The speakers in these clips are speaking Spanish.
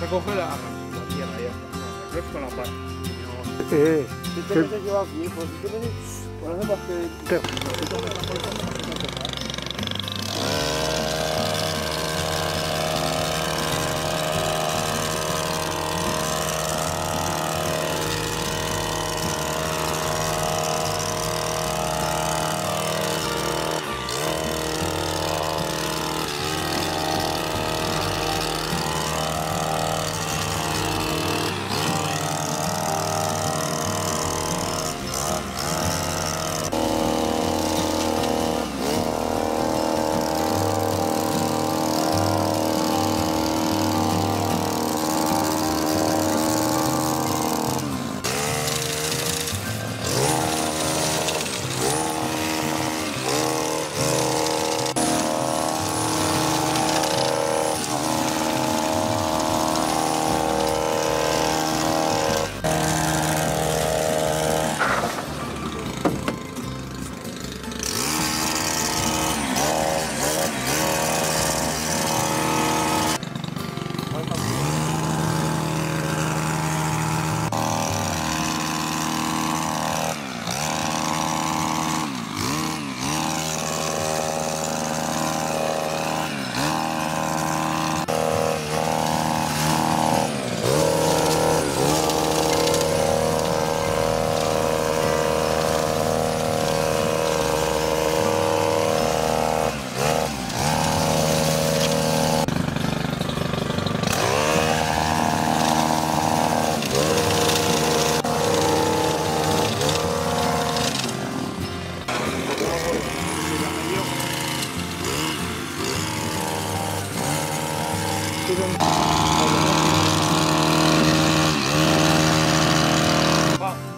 Recoge la, tierra ya. Con la pala. Eh, Si te metes yo aquí, pues si te metes, por ejemplo, que...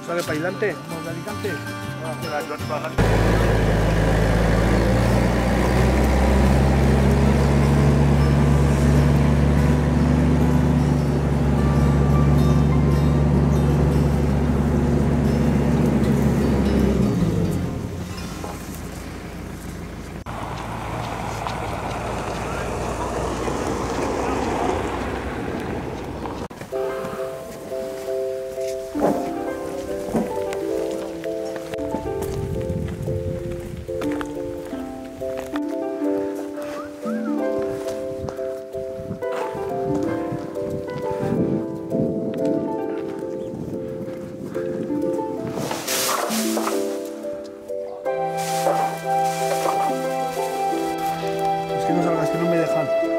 ¿Sale para adelante? ¿Vamos de que no salgas, que no me dejan.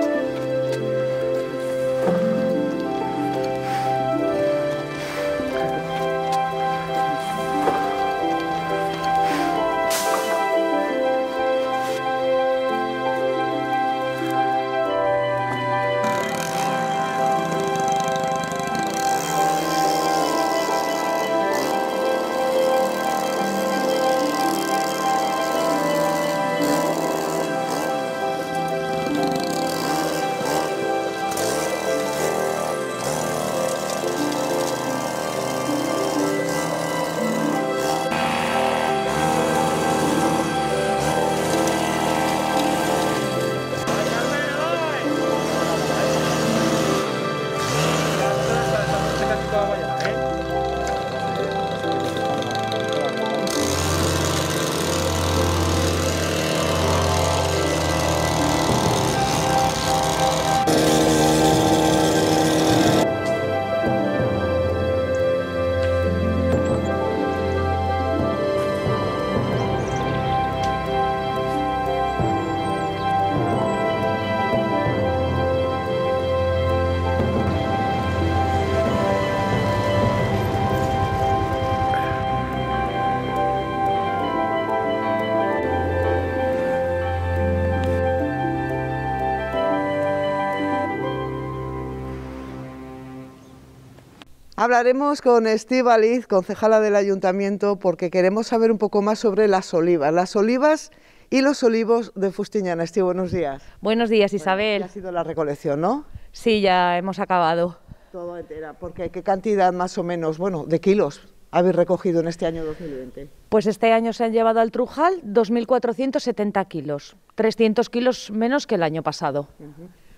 Hablaremos con Estíbaliz, concejala del ayuntamiento, porque queremos saber un poco más sobre las olivas. Las olivas y los olivos de Fustiñana. Esti, buenos días. Buenos días, Bueno, Isabel. ya ha sido la recolección, ¿no? Sí, ya hemos acabado. Todo entera. Porque ¿qué cantidad más o menos, bueno, de kilos habéis recogido en este año 2020? Pues este año se han llevado al Trujal 2.470 kilos, 300 kilos menos que el año pasado.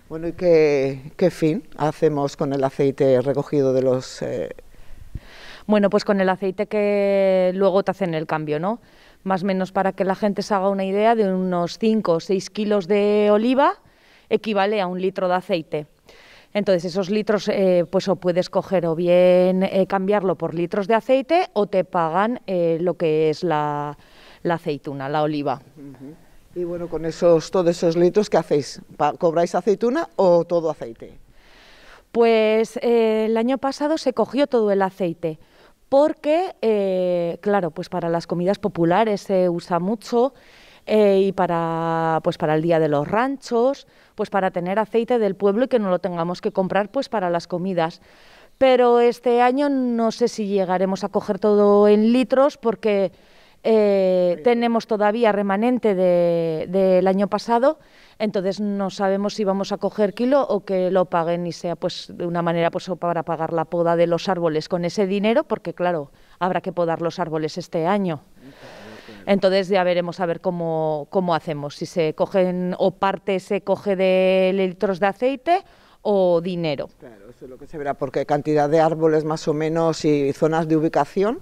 Bueno, ¿y qué, qué, fin hacemos con el aceite recogido de los... Eh... Bueno, pues con el aceite que luego te hacen el cambio, ¿no? Más o menos para que la gente se haga una idea, de unos 5 o 6 kilos de oliva equivale a un litro de aceite. Entonces esos litros eh, pues o puedes coger o bien eh, cambiarlo por litros de aceite o te pagan eh, lo que es la, la, aceituna, la oliva. Uh -huh. Y bueno, con esos todos esos litros, ¿qué hacéis? ¿Cobráis aceituna o todo aceite? Pues el año pasado se cogió todo el aceite porque, eh, claro, pues para las comidas populares se usa mucho eh, y para, pues para el Día de los Ranchos, pues para tener aceite del pueblo y que no lo tengamos que comprar pues para las comidas. Pero este año no sé si llegaremos a coger todo en litros porque eh, tenemos todavía remanente del de, año pasado, entonces no sabemos si vamos a coger kilo o que lo paguen y sea pues de una manera pues para pagar la poda de los árboles con ese dinero, porque claro, habrá que podar los árboles este año. Entonces ya veremos a ver cómo, cómo hacemos, si se cogen o parte se coge de litros de aceite o dinero. Claro, eso es lo que se verá, porque cantidad de árboles más o menos y zonas de ubicación.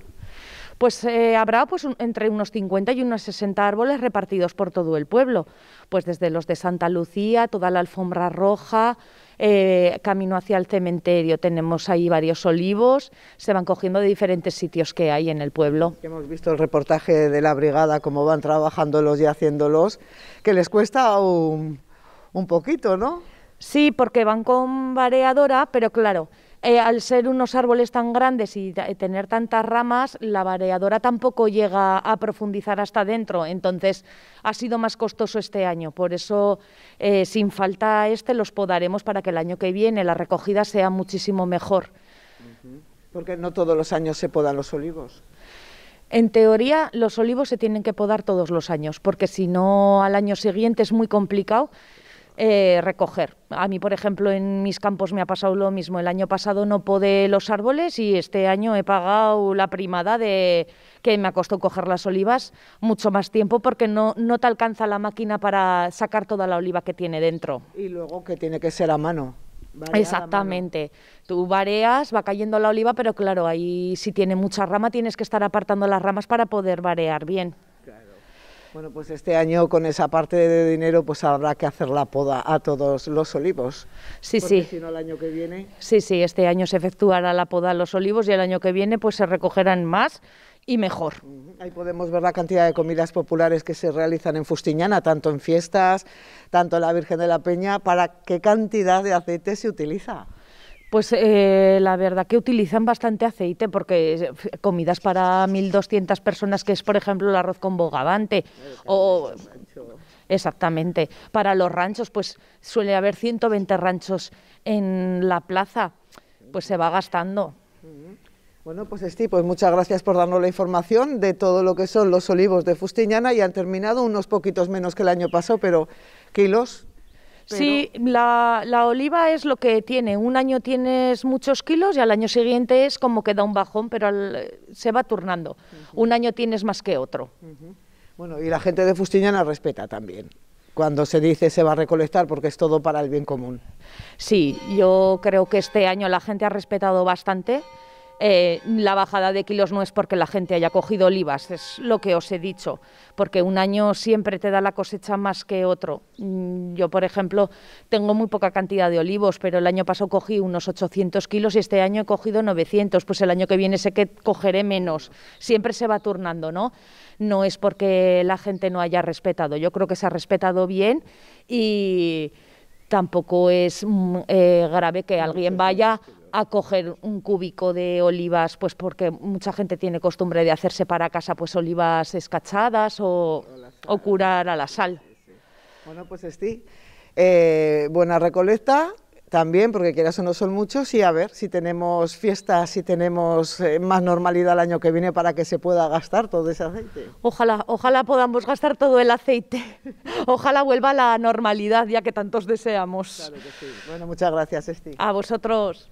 Pues eh, habrá pues un, entre unos 50 y unos 60 árboles repartidos por todo el pueblo, pues desde los de Santa Lucía, toda la alfombra roja, eh, camino hacia el cementerio, tenemos ahí varios olivos, se van cogiendo de diferentes sitios que hay en el pueblo. Hemos visto el reportaje de la brigada, cómo van trabajándolos y haciéndolos, que les cuesta un, un poquito, ¿no? Sí, porque van con variadora, pero claro, eh, al ser unos árboles tan grandes y tener tantas ramas, la variadora tampoco llega a profundizar hasta adentro, entonces ha sido más costoso este año. Por eso, eh, sin falta este, los podaremos para que el año que viene la recogida sea muchísimo mejor. Porque no todos los años se podan los olivos. En teoría, los olivos se tienen que podar todos los años, porque si no, al año siguiente es muy complicado eh, recoger. A mí, por ejemplo, en mis campos me ha pasado lo mismo. El año pasado no podé los árboles y este año he pagado la primada de que me ha costado coger las olivas mucho más tiempo porque no, no te alcanza la máquina para sacar toda la oliva que tiene dentro. Y luego que tiene que ser a mano. Exactamente. Tú vareas, va cayendo la oliva, pero claro, ahí si tiene mucha rama tienes que estar apartando las ramas para poder varear bien. Bueno, pues este año con esa parte de dinero pues habrá que hacer la poda a todos los olivos. Sí, sí. Si no el año que viene. Sí, sí, este año se efectuará la poda a los olivos y el año que viene pues se recogerán más y mejor. Ahí podemos ver la cantidad de comidas populares que se realizan en Fustiñana, tanto en fiestas, tanto en la Virgen de la Peña, para qué cantidad de aceite se utiliza. Pues eh, la verdad que utilizan bastante aceite porque comidas para 1.200 personas, que es por ejemplo el arroz con bogavante, o exactamente, para los ranchos, pues suele haber 120 ranchos en la plaza, pues se va gastando. Bueno, pues Esti, pues muchas gracias por darnos la información de todo lo que son los olivos de Fustiñana y han terminado unos poquitos menos que el año pasado, pero kilos pero... Sí, la, la, oliva es lo que tiene. Un año tienes muchos kilos y al año siguiente es como que da un bajón, pero al, se va turnando. Uh -huh. Un año tienes más que otro. Uh -huh. Bueno, y la gente de Fustiñana respeta también cuando se dice se va a recolectar porque es todo para el bien común. Sí, yo creo que este año la gente ha respetado bastante. Eh, la bajada de kilos no es porque la gente haya cogido olivas, es lo que os he dicho, porque un año siempre te da la cosecha más que otro. Yo, por ejemplo, tengo muy poca cantidad de olivos, pero el año pasado cogí unos 800 kilos y este año he cogido 900, pues el año que viene sé que cogeré menos. Siempre se va turnando, ¿no? No es porque la gente no haya respetado, yo creo que se ha respetado bien y tampoco es eh, grave que alguien vaya a coger un cúbico de olivas, pues porque mucha gente tiene costumbre de hacerse para casa pues olivas escachadas o, o curar a la sal. Bueno, pues Esti, eh, buena recolecta también, porque quieras o no son muchos, y a ver si tenemos fiestas, si tenemos eh, más normalidad el año que viene para que se pueda gastar todo ese aceite. Ojalá, ojalá podamos gastar todo el aceite. Ojalá vuelva la normalidad, ya que tantos deseamos. Claro que sí. Bueno, muchas gracias, Esti. A vosotros.